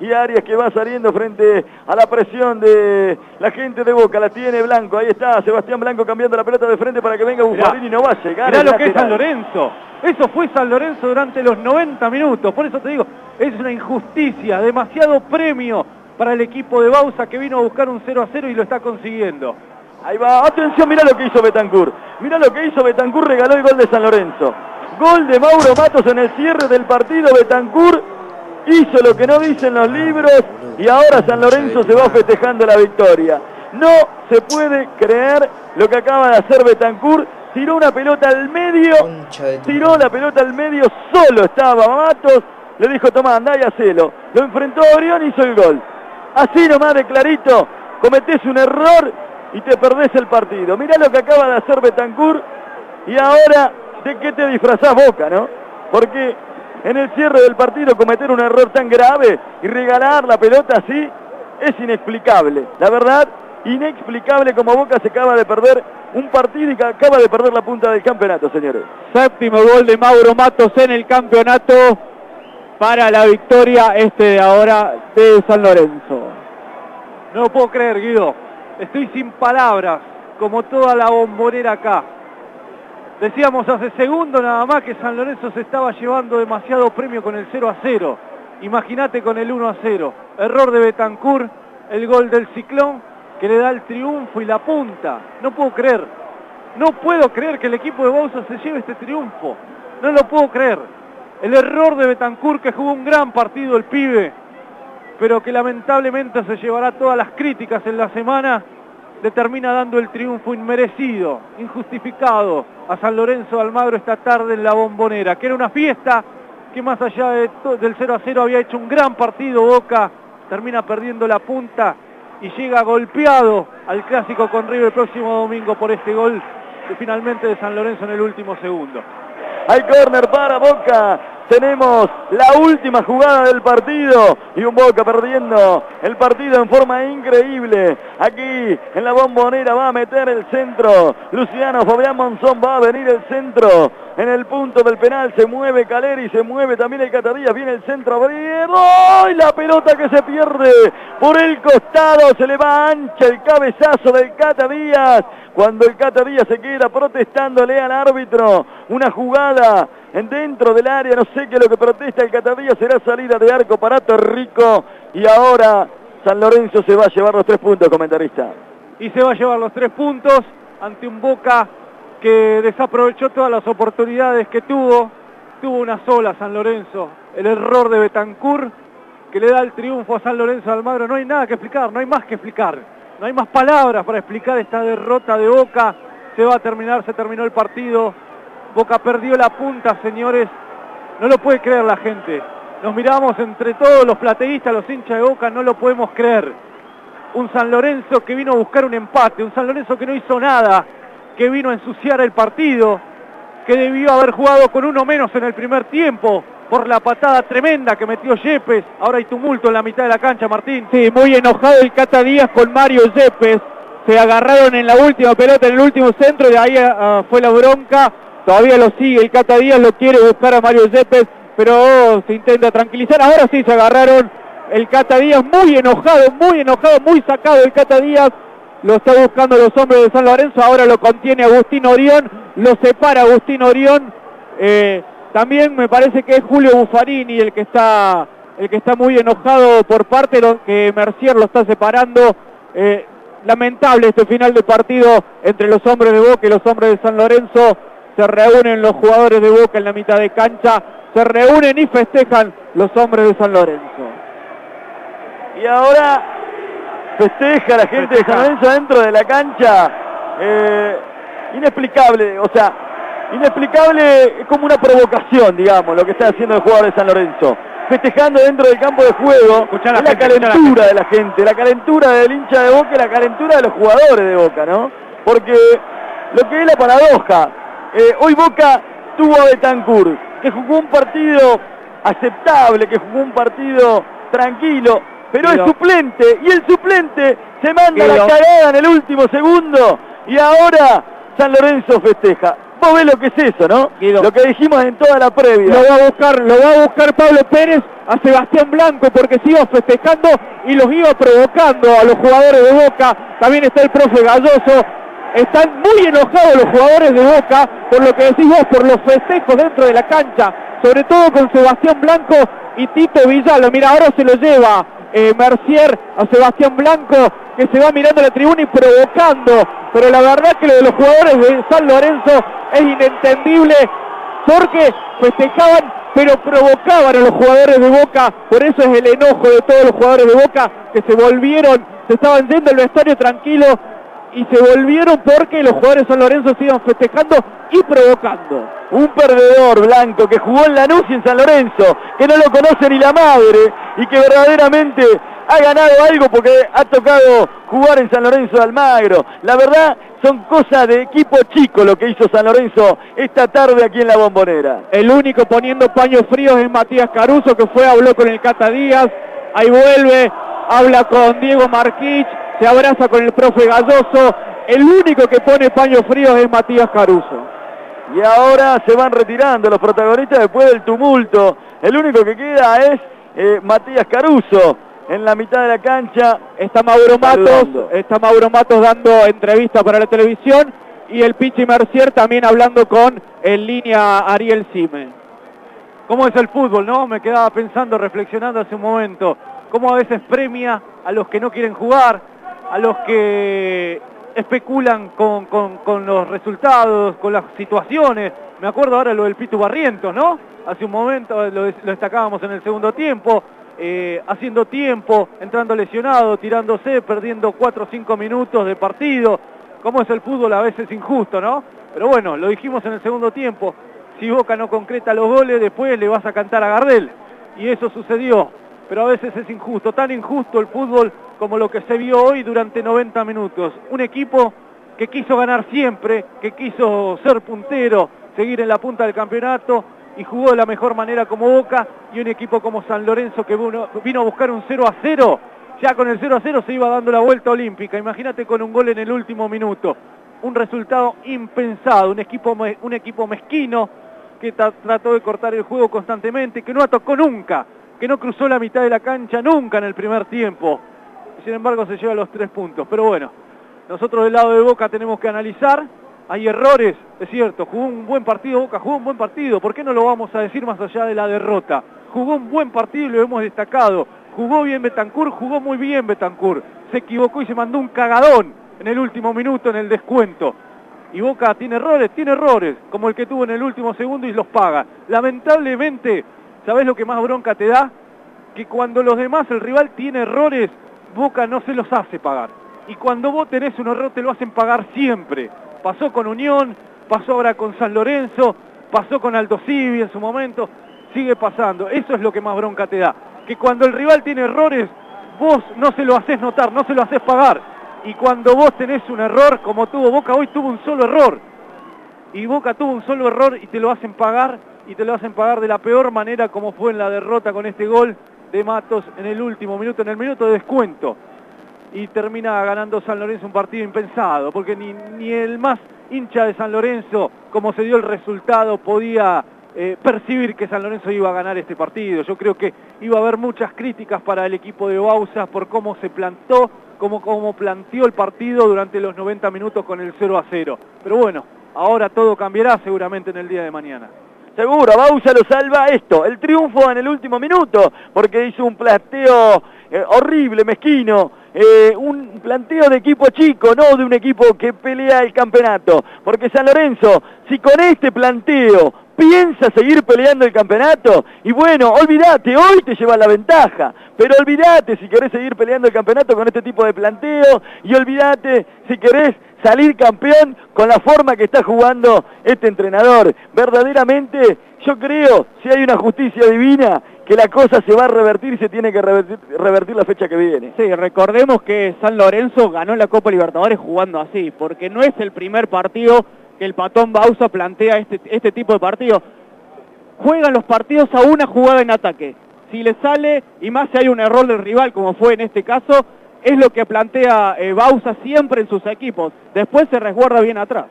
y Arias que va saliendo frente a la presión de la gente de Boca. La tiene Blanco, ahí está Sebastián Blanco cambiando la pelota de frente para que venga Buffarini, no va a llegar. Mirá lo que es San Lorenzo. Eso fue San Lorenzo durante los 90 minutos. Por eso te digo, es una injusticia, demasiado premio para el equipo de Bausa que vino a buscar un 0 a 0 y lo está consiguiendo. Ahí va, atención, mira lo que hizo Betancur. Mira lo que hizo Betancur, regaló el gol de San Lorenzo. Gol de Mauro Matos en el cierre del partido. Betancur hizo lo que no dicen los libros y ahora San Lorenzo se va festejando la victoria. No se puede creer lo que acaba de hacer Betancur. Tiró una pelota al medio, tiró la pelota al medio, solo estaba Matos. Le dijo, toma, andá y hacelo. Lo enfrentó a Orión y hizo el gol. Así nomás de clarito, cometés un error y te perdés el partido. Mirá lo que acaba de hacer Betancur y ahora de qué te disfrazás Boca, ¿no? Porque en el cierre del partido cometer un error tan grave y regalar la pelota así es inexplicable. La verdad, inexplicable como Boca se acaba de perder un partido y acaba de perder la punta del campeonato, señores. Séptimo gol de Mauro Matos en el campeonato para la victoria este de ahora de San Lorenzo. No lo puedo creer, Guido. Estoy sin palabras, como toda la bombonera acá. Decíamos hace segundo nada más que San Lorenzo se estaba llevando demasiado premio con el 0 a 0. Imagínate con el 1 a 0. Error de Betancourt, el gol del Ciclón que le da el triunfo y la punta. No puedo creer. No puedo creer que el equipo de Bausa se lleve este triunfo. No lo puedo creer. El error de Betancourt que jugó un gran partido el pibe, pero que lamentablemente se llevará todas las críticas en la semana, determina dando el triunfo inmerecido, injustificado a San Lorenzo de Almagro esta tarde en la bombonera, que era una fiesta que más allá del 0 a 0 había hecho un gran partido Boca, termina perdiendo la punta y llega golpeado al clásico con River el próximo domingo por este gol finalmente de San Lorenzo en el último segundo. Hay córner para Boca. Tenemos la última jugada del partido y un Boca perdiendo el partido en forma increíble. Aquí en la bombonera va a meter el centro. Luciano Fabián Monzón va a venir el centro. En el punto del penal se mueve Caleri, se mueve también el Catadías. Viene el centro a abrir. ¡Oh! la pelota que se pierde por el costado. Se le va ancha el cabezazo del Catadías cuando el Cata Díaz se queda protestándole al árbitro. Una jugada dentro del área, no sé qué es lo que protesta el Cata Díaz, será salida de arco para Torrico. Y ahora San Lorenzo se va a llevar los tres puntos, comentarista. Y se va a llevar los tres puntos ante un Boca que desaprovechó todas las oportunidades que tuvo. Tuvo una sola San Lorenzo, el error de Betancourt que le da el triunfo a San Lorenzo de Almagro. No hay nada que explicar, no hay más que explicar. No hay más palabras para explicar esta derrota de Boca. Se va a terminar, se terminó el partido. Boca perdió la punta, señores. No lo puede creer la gente. Nos miramos entre todos los plateístas, los hinchas de Boca, no lo podemos creer. Un San Lorenzo que vino a buscar un empate, un San Lorenzo que no hizo nada, que vino a ensuciar el partido, que debió haber jugado con uno menos en el primer tiempo, por la patada tremenda que metió Yepes. Ahora hay tumulto en la mitad de la cancha, Martín. Sí, muy enojado el Cata Díaz con Mario Yepes. Se agarraron en la última pelota, en el último centro, de ahí ah, fue la bronca. Todavía lo sigue, el Cata Díaz lo quiere buscar a Mario Yepes, pero se intenta tranquilizar. Ahora sí se agarraron el Cata Díaz, muy enojado, muy enojado, muy sacado el Cata Díaz. Lo está buscando los hombres de San Lorenzo, ahora lo contiene Agustín Orión, lo separa Agustín Orión. Eh, también me parece que es Julio Buffarini el que está, el que está muy enojado por parte de que Mercier lo está separando. Eh, lamentable este final de partido entre los hombres de Boca y los hombres de San Lorenzo. Se reúnen los jugadores de Boca en la mitad de cancha, se reúnen y festejan los hombres de San Lorenzo. Y ahora festeja la gente de San Lorenzo dentro de la cancha. Eh, inexplicable, o sea, inexplicable, es como una provocación, digamos, lo que está haciendo el jugador de San Lorenzo. Festejando dentro del campo de juego, la, la calentura de la gente, la calentura del hincha de Boca y la calentura de los jugadores de Boca, ¿no? Porque lo que es la paradoja, eh, hoy Boca tuvo a Betancourt, que jugó un partido aceptable, que jugó un partido tranquilo, pero, es suplente, y el suplente se manda la cagada en el último segundo, y ahora San Lorenzo festeja. Vos ves lo que es eso, ¿no? Lo que dijimos en toda la previa. Lo va a buscar, lo va a buscar Pablo Pérez a Sebastián Blanco porque se iba festejando y los iba provocando a los jugadores de Boca. También está el profe Galloso. Están muy enojados los jugadores de Boca por lo que decís vos, por los festejos dentro de la cancha, sobre todo con Sebastián Blanco y Tito Villalo. Mira, ahora se lo lleva eh, Mercier a Sebastián Blanco que se va mirando la tribuna y provocando. Pero la verdad que lo de los jugadores de San Lorenzo es inentendible porque festejaban pero provocaban a los jugadores de Boca, por eso es el enojo de todos los jugadores de Boca que se volvieron, se estaban yendo al vestuario tranquilo y se volvieron porque los jugadores de San Lorenzo se iban festejando y provocando. Un perdedor blanco que jugó en Lanús y en San Lorenzo, que no lo conoce ni la madre y que verdaderamente ha ganado algo porque ha tocado jugar en San Lorenzo de Almagro. La verdad son cosas de equipo chico lo que hizo San Lorenzo esta tarde aquí en la bombonera. El único poniendo paños fríos es Matías Caruso que fue, habló con el Cata Díaz, ahí vuelve, habla con Diego Marquich, se abraza con el profe Galloso. El único que pone paños fríos es Matías Caruso. Y ahora se van retirando los protagonistas después del tumulto. El único que queda es eh, Matías Caruso en la mitad de la cancha. Está Mauro Matos, está Mauro Matos dando entrevista para la televisión y el Pichi Mercier también hablando con en línea Ariel Sime. ¿Cómo es el fútbol, no? Me quedaba pensando, reflexionando hace un momento, cómo a veces premia a los que no quieren jugar, a los que especulan con, con los resultados, con las situaciones. Me acuerdo ahora lo del Pitu Barrientos, ¿no? Hace un momento lo, destacábamos en el segundo tiempo, eh, haciendo tiempo, entrando lesionado, tirándose, perdiendo 4 o 5 minutos de partido. ¿Cómo es el fútbol? A veces injusto, ¿no? Pero bueno, lo dijimos en el segundo tiempo. Si Boca no concreta los goles, después le vas a cantar a Gardel. Y eso sucedió. Pero a veces es injusto, tan injusto el fútbol como lo que se vio hoy durante 90 minutos. Un equipo que quiso ganar siempre, que quiso ser puntero, seguir en la punta del campeonato, y jugó de la mejor manera como Boca y un equipo como San Lorenzo que vino, a buscar un 0 a 0, ya con el 0 a 0 se iba dando la vuelta olímpica, imagínate con un gol en el último minuto, un resultado impensado, un equipo, un equipo mezquino que trató de cortar el juego constantemente, que no atacó nunca, que no cruzó la mitad de la cancha nunca en el primer tiempo, sin embargo se lleva los tres puntos, pero bueno, nosotros del lado de Boca tenemos que analizar hay errores, es cierto, jugó un buen partido Boca, jugó un buen partido, ¿por qué no lo vamos a decir más allá de la derrota? Jugó un buen partido y lo hemos destacado, jugó bien Betancur, jugó muy bien Betancur, se equivocó y se mandó un cagadón en el último minuto en el descuento. Y Boca tiene errores, tiene errores, como el que tuvo en el último segundo y los paga. Lamentablemente, ¿sabés lo que más bronca te da? Que cuando los demás, el rival tiene errores, Boca no se los hace pagar. Y cuando vos tenés un error te lo hacen pagar siempre pasó con Unión, pasó ahora con San Lorenzo, pasó con Aldo Civi en su momento, sigue pasando. Eso es lo que más bronca te da. Que cuando el rival tiene errores, vos no se lo haces notar, no se lo haces pagar. Y cuando vos tenés un error, como tuvo Boca hoy, tuvo un solo error. Y Boca tuvo un solo error y te lo hacen pagar, y te lo hacen pagar de la peor manera como fue en la derrota con este gol de Matos en el último minuto, en el minuto de descuento y termina ganando San Lorenzo un partido impensado, porque ni, ni el más hincha de San Lorenzo, como se dio el resultado, podía eh, percibir que San Lorenzo iba a ganar este partido. Yo creo que iba a haber muchas críticas para el equipo de Bausa por cómo se plantó, cómo, cómo planteó el partido durante los 90 minutos con el 0 a 0. Pero bueno, ahora todo cambiará seguramente en el día de mañana. Seguro, Bausa lo salva esto, el triunfo en el último minuto, porque hizo un planteo eh, horrible, mezquino, eh, un planteo de equipo chico, no de un equipo que pelea el campeonato. Porque San Lorenzo, si con este planteo piensa seguir peleando el campeonato, y bueno, olvídate, hoy te lleva la ventaja, pero olvídate si querés seguir peleando el campeonato con este tipo de planteo, y olvídate si querés salir campeón con la forma que está jugando este entrenador. Verdaderamente, yo creo, si hay una justicia divina, que la cosa se va a revertir y se tiene que revertir, la fecha que viene. Sí, recordemos que San Lorenzo ganó la Copa Libertadores jugando así, porque no es el primer partido que el Patón Bausa plantea este, este tipo de partido. Juegan los partidos a una jugada en ataque. Si le sale, y más si hay un error del rival, como fue en este caso, es lo que plantea eh, Bausa siempre en sus equipos. Después se resguarda bien atrás.